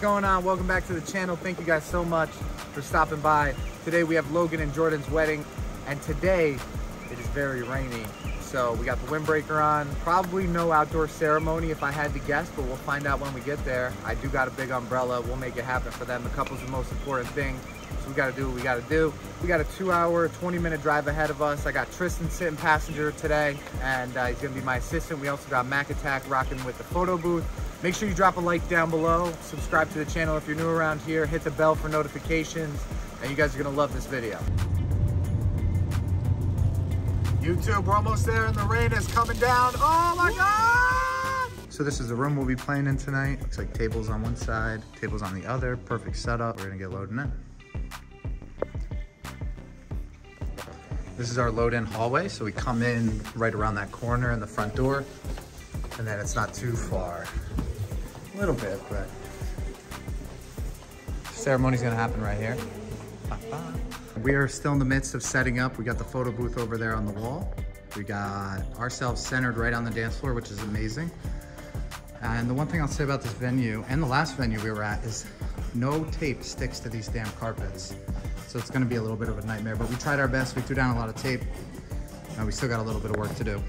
Going on? Welcome back to the channel. Thank you guys so much for stopping by. Today we have Logan and Jordan's wedding, and today it is very rainy. So we got the windbreaker on. Probably no outdoor ceremony if I had to guess, but we'll find out when we get there. I do got a big umbrella. We'll make it happen for them. The couple's the most important thing. So we gotta do what we gotta do. We got a two hour, 20 minute drive ahead of us. I got Tristan sitting passenger today, and uh, he's gonna be my assistant. We also got Mac Attack rocking with the photo booth. Make sure you drop a like down below. Subscribe to the channel if you're new around here. Hit the bell for notifications, and you guys are gonna love this video. YouTube, we're almost there and the rain is coming down. Oh my God! So this is the room we'll be playing in tonight. Looks like tables on one side, tables on the other. Perfect setup. We're gonna get loading in. This is our load in hallway. So we come in right around that corner in the front door and then it's not too far. A little bit, but ceremony's gonna happen right here. We are still in the midst of setting up. We got the photo booth over there on the wall. We got ourselves centered right on the dance floor, which is amazing. And the one thing I'll say about this venue and the last venue we were at is no tape sticks to these damn carpets. So it's gonna be a little bit of a nightmare, but we tried our best. We threw down a lot of tape and we still got a little bit of work to do.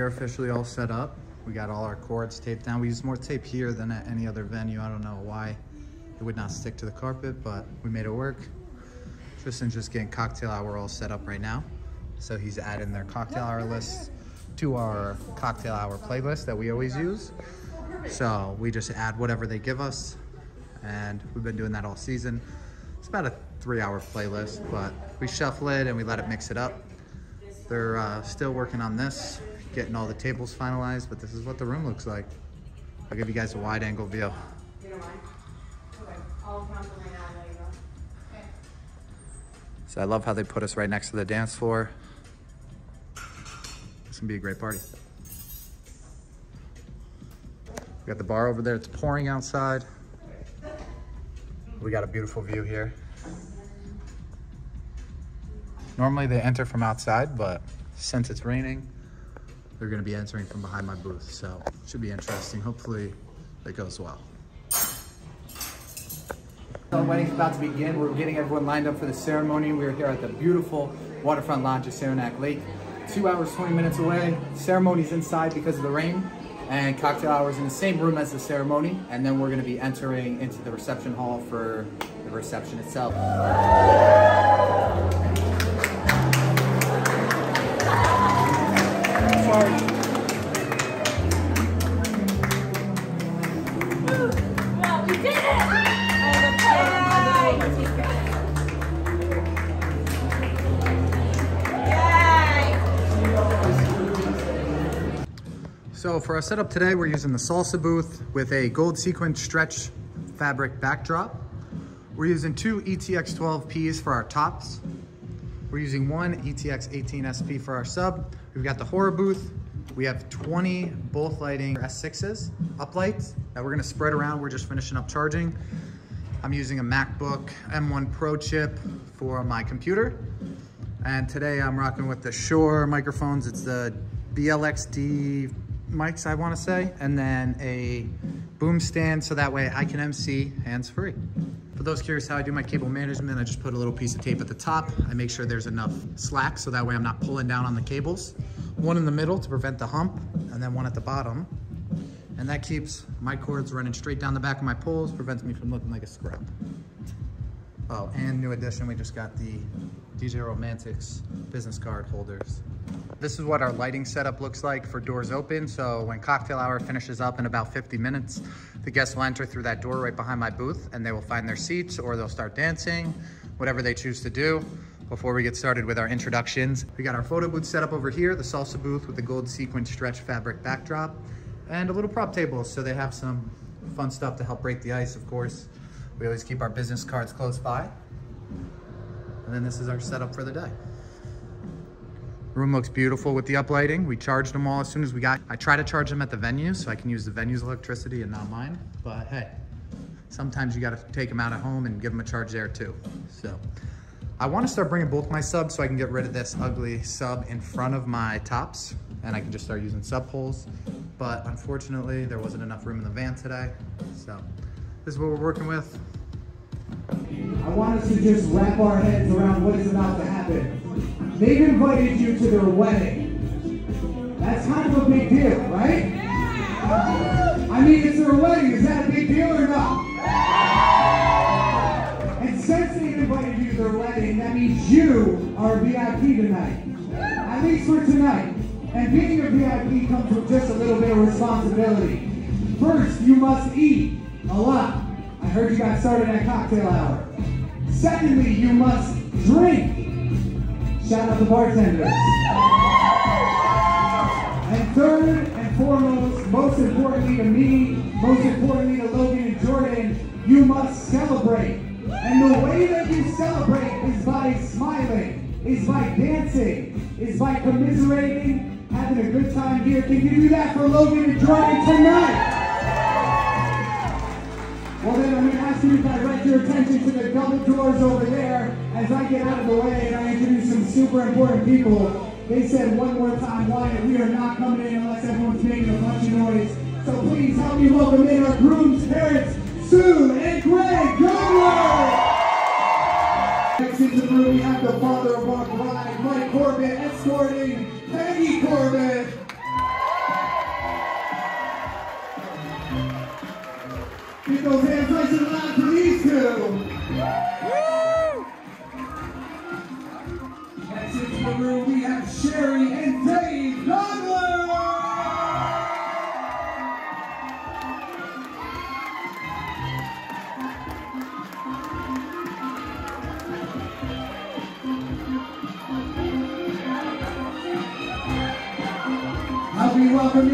We are officially all set up. We got all our cords taped down. We used more tape here than at any other venue. I don't know why it would not stick to the carpet, but we made it work. Tristan's just getting cocktail hour all set up right now. So he's adding their cocktail hour list to our cocktail hour playlist that we always use. So we just add whatever they give us and we've been doing that all season. It's about a three hour playlist, but we shuffle it and we let it mix it up. They're uh, still working on this, getting all the tables finalized, but this is what the room looks like. I'll give you guys a wide angle view. So I love how they put us right next to the dance floor. It's gonna be a great party. We got the bar over there, it's pouring outside. We got a beautiful view here. Normally they enter from outside, but since it's raining, they're gonna be entering from behind my booth. So should be interesting. Hopefully it goes well. The wedding's about to begin. We're getting everyone lined up for the ceremony. We're here at the beautiful waterfront lodge at Saranac Lake. Two hours, 20 minutes away. Ceremony's inside because of the rain and cocktail hours in the same room as the ceremony. And then we're gonna be entering into the reception hall for the reception itself. So for our setup today, we're using the salsa booth with a gold sequin stretch fabric backdrop. We're using two ETX 12Ps for our tops. We're using one ETX 18 SP for our sub. We've got the horror booth. We have 20 both lighting S6s, uplights that we're gonna spread around. We're just finishing up charging. I'm using a MacBook M1 Pro chip for my computer. And today I'm rocking with the Shure microphones. It's the BLXD mics, I wanna say, and then a boom stand so that way I can MC hands-free. For those curious how I do my cable management, I just put a little piece of tape at the top. I make sure there's enough slack so that way I'm not pulling down on the cables. One in the middle to prevent the hump, and then one at the bottom. And that keeps my cords running straight down the back of my poles, prevents me from looking like a scrub. Oh, and new addition, we just got the DJ Romantics business card holders. This is what our lighting setup looks like for doors open. So when cocktail hour finishes up in about 50 minutes, the guests will enter through that door right behind my booth and they will find their seats or they'll start dancing, whatever they choose to do. Before we get started with our introductions, we got our photo booth set up over here, the salsa booth with the gold sequin stretch fabric backdrop and a little prop table. So they have some fun stuff to help break the ice, of course. We always keep our business cards close by. And then this is our setup for the day. Room looks beautiful with the uplighting. We charged them all as soon as we got, I try to charge them at the venue so I can use the venue's electricity and not mine, but hey, sometimes you got to take them out at home and give them a charge there too. So I want to start bringing both my subs so I can get rid of this ugly sub in front of my tops and I can just start using sub holes. But unfortunately, there wasn't enough room in the van today. So this is what we're working with. I want us to just wrap our heads around what is about to happen. They've invited you to their wedding. That's kind of a big deal, right? Yeah. I mean, it's their wedding. Is that a big deal or not? And since they've invited you to their wedding, that means you are a VIP tonight. At least for tonight. And being a VIP comes with just a little bit of responsibility. First, you must eat a lot. I heard you got started at cocktail hour. Secondly, you must drink. Shout out the bartenders. And third and foremost, most importantly to me, most importantly to Logan and Jordan, you must celebrate. And the way that you celebrate is by smiling, is by dancing, is by commiserating, having a good time here. Can you do that for Logan and Jordan tonight? You to direct your attention to the double doors over there as I get out of the way and I introduce some super important people. They said one more time, Wyatt, we are not coming in unless everyone's making a bunch of noise. So please help me welcome in our groom's parents, Sue and Greg Gobler! Next into the room, we have the father of our bride, Mike Corbett, escorting Peggy Corbett. Room, we have Sherry and Dave Gobler. Help me welcome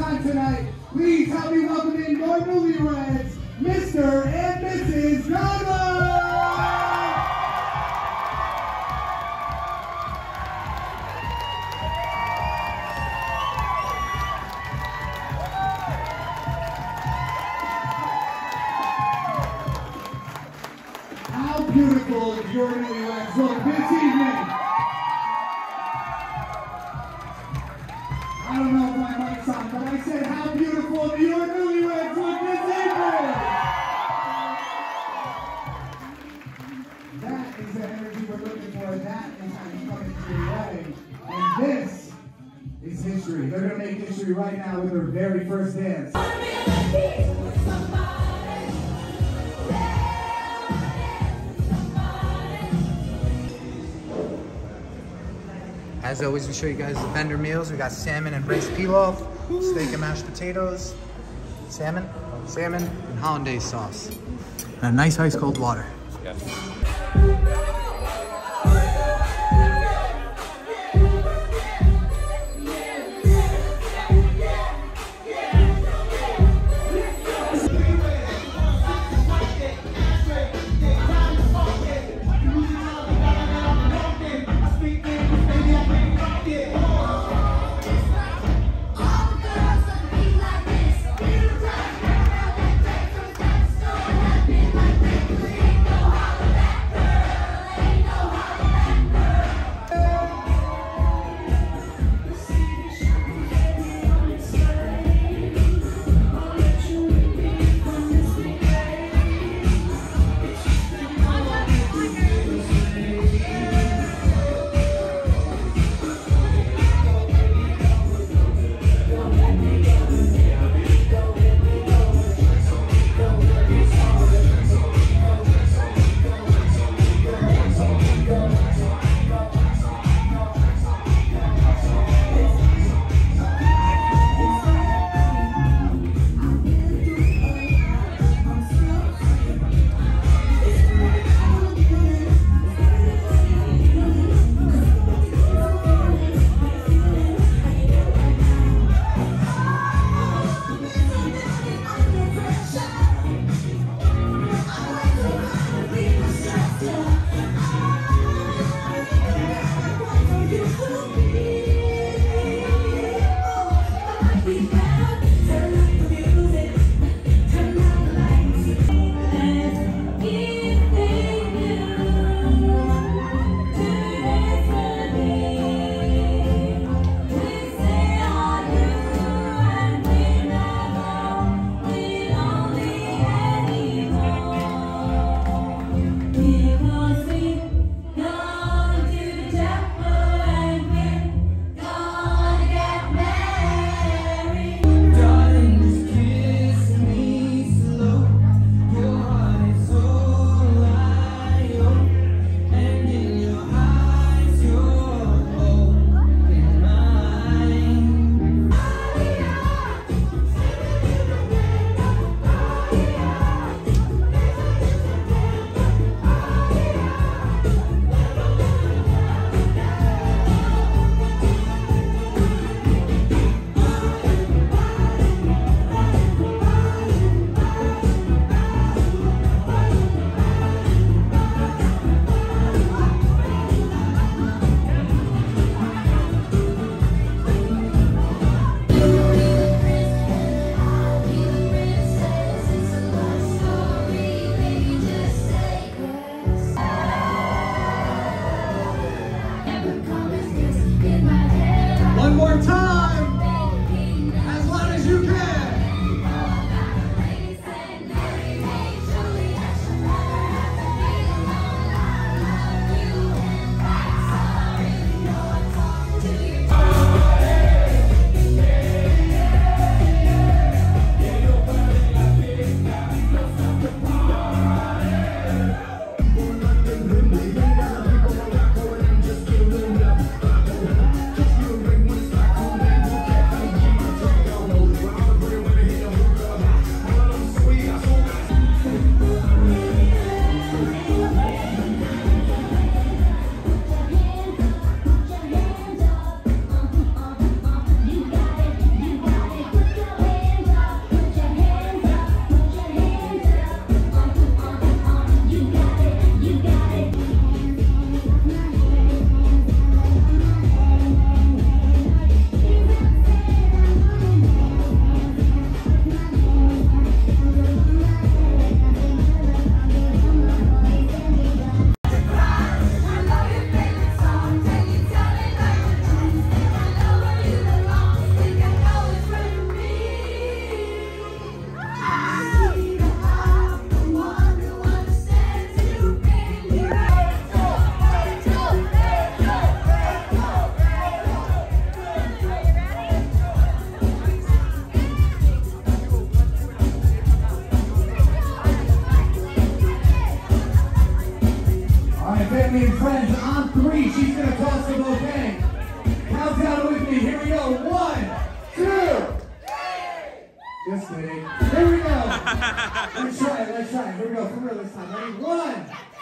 time tonight. Please help me welcome in your newlyweds, Mr. and Mrs. Gobler! the energy we're looking for. That is how you come into your wedding. And this is history. They're going to make history right now with their very first dance. As always, we show you guys the vendor meals. We got salmon and rice pilaf, steak and mashed potatoes, salmon, salmon, and hollandaise sauce. And a nice ice cold water. Yeah try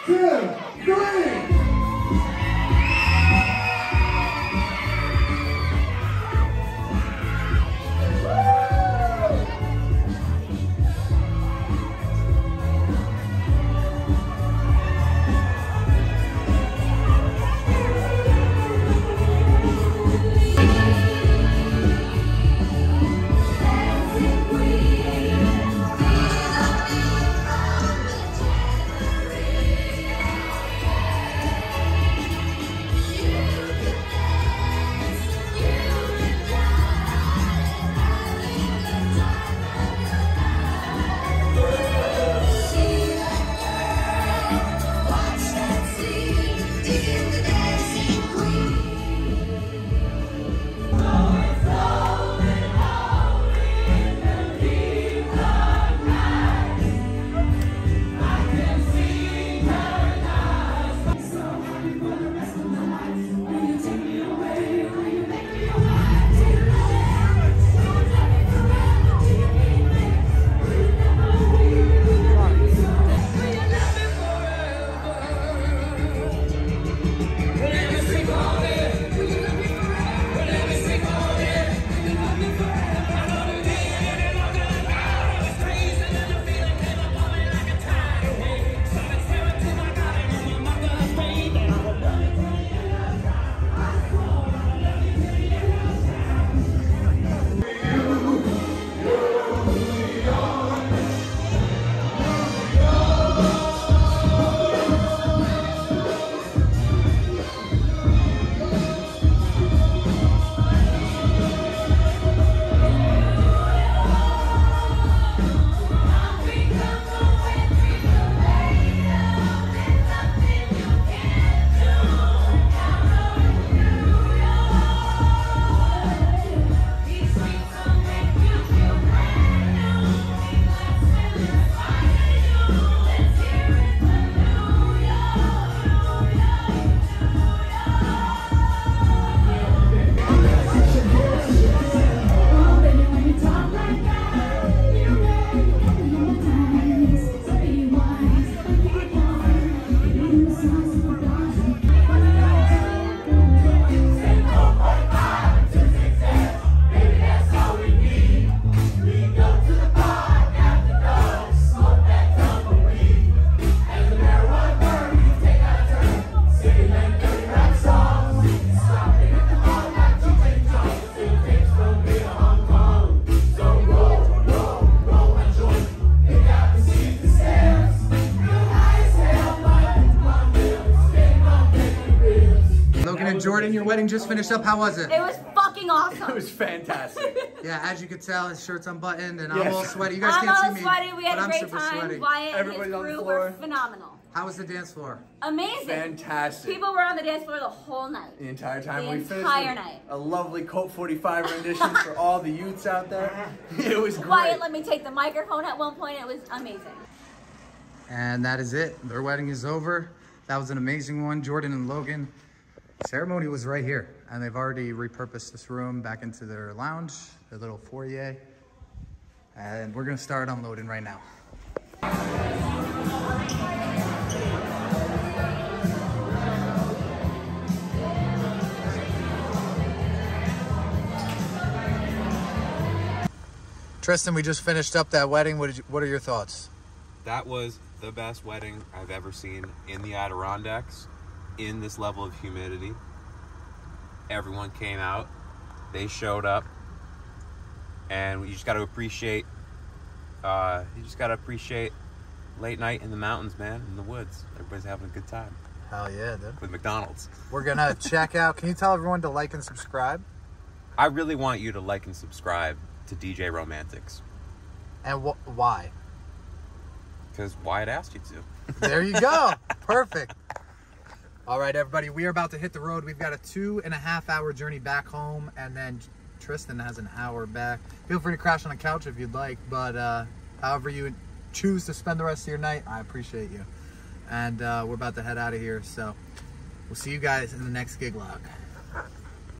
One, Jordan, your wedding just finished up. How was it? It was fucking awesome. It was fantastic. Yeah, as you could tell, his shirt's unbuttoned and I'm Yes. all sweaty. You guys I'm can't all see me, sweaty. We had but a I'm great super time. sweaty. Wyatt and his on the crew floor. were phenomenal. How was the dance floor? Amazing. Fantastic. People were on the dance floor the whole night. the entire time The we finished entire with night. a lovely Colt 45 rendition for all the youths out there. It was great. Wyatt let me take the microphone at one point. It was amazing. And that is it. Their wedding is over. That was an amazing one. Jordan and Logan. Ceremony was right here. And they've already repurposed this room back into their lounge, their little foyer. And we're gonna start unloading right now. Tristan, we just finished up that wedding. What, you, what are your thoughts? That was the best wedding I've ever seen in the Adirondacks in this level of humidity. Everyone came out, they showed up, and you just got to appreciate. Uh, you just got to appreciate late night in the mountains, man, in the woods. Everybody's having a good time Hell yeah, dude. with McDonald's. We're gonna check out. Can you tell everyone to like and subscribe? I really want you to like and subscribe to DJ Romantics And wh- why? because Wyatt asked you to. There you go. Perfect. All right, everybody, we are about to hit the road. We've got a two and a half hour journey back home, and then Tristan has an hour back. Feel free to crash on the couch if you'd like, but uh, however you choose to spend the rest of your night, I appreciate you. And uh, we're about to head out of here, so we'll see you guys in the next gig log.